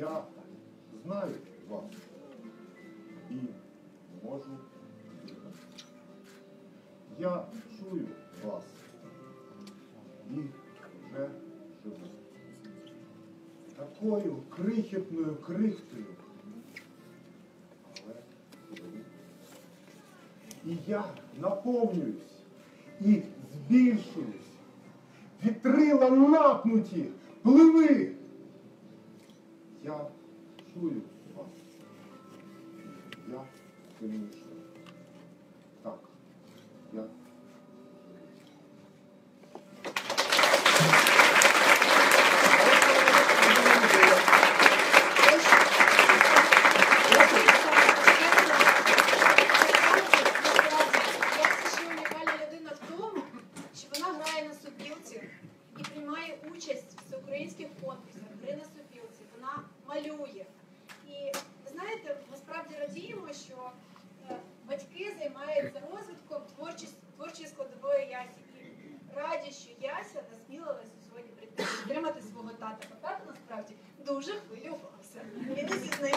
Я знаю вас і можу. Я чую вас і вже живу. Такою крихітною крихтою. Але і я наповнююсь і збільшуюсь. Вітрила напнуті, пливи. Я чую вас. Я сильніше. Так, я. Вона грає на сопілці і приймає участь в всеукраїнських конкурсах гри на малює. І ви знаєте, ми справді радіємо, що е, батьки займаються розвитком творчість- творчої складової Ясі. І раді, що Яся насмілилася сьогодні підтримати свого тата. Бо тато насправді дуже хвилювався. Він не зізнає